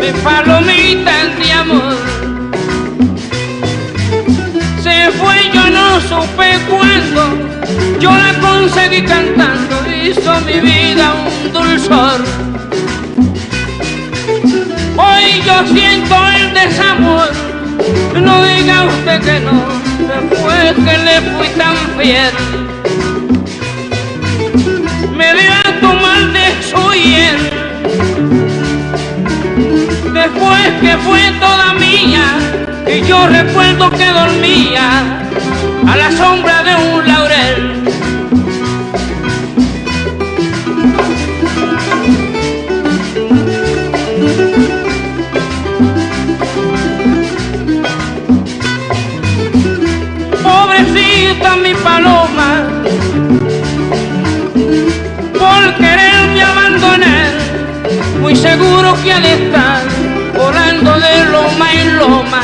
mi palomitas de amor. Se fue, yo no supe cuándo, yo la conseguí cantando, hizo mi vida un dulzor. Hoy yo siento el desamor, no diga usted que no, después que le fui tan fiel. Que fue toda mía, y yo recuerdo que dormía a la sombra de un laurel. Pobrecita mi paloma, por quererme abandonar, muy seguro que al estar volando de loma en loma,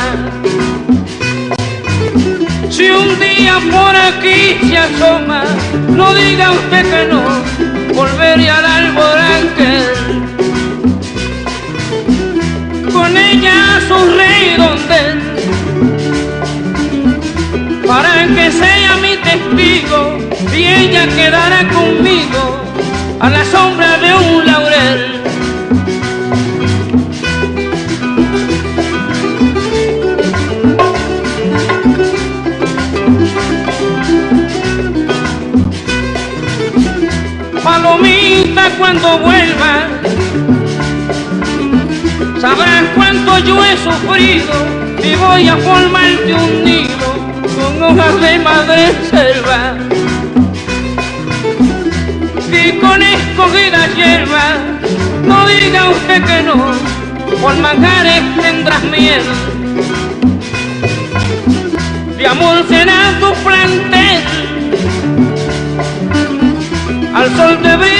si un día por aquí se asoma, no diga usted que no, volvería al árbol aquel. Con ella a su rey donde para que sea mi testigo y ella quedará conmigo a la sombra Cuando vuelva, sabrás cuánto yo he sufrido y voy a formarte un nido con hojas de madre selva y con escogidas hierbas. No diga usted que no, por manjares tendrás miel. De amor será tu plantel, al sol de brillante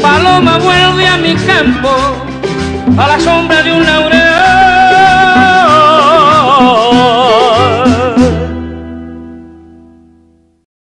paloma vuelve a mi campo, a la sombra de un laurel.